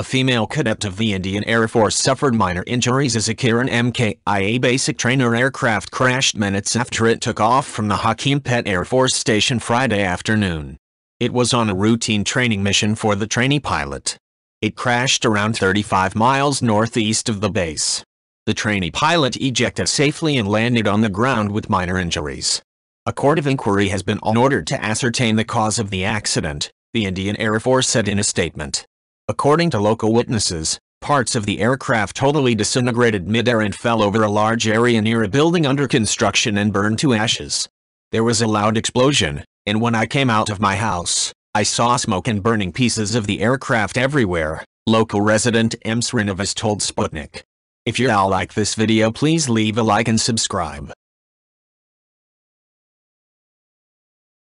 A female cadet of the Indian Air Force suffered minor injuries as a Kiran MKIA basic trainer aircraft crashed minutes after it took off from the Hakimpet Air Force Station Friday afternoon. It was on a routine training mission for the trainee pilot. It crashed around 35 miles northeast of the base. The trainee pilot ejected safely and landed on the ground with minor injuries. A court of inquiry has been ordered to ascertain the cause of the accident, the Indian Air Force said in a statement. According to local witnesses, parts of the aircraft totally disintegrated midair and fell over a large area near a building under construction and burned to ashes. There was a loud explosion, and when I came out of my house, I saw smoke and burning pieces of the aircraft everywhere, local resident M. Srinivas told Sputnik. If you all like this video please leave a like and subscribe.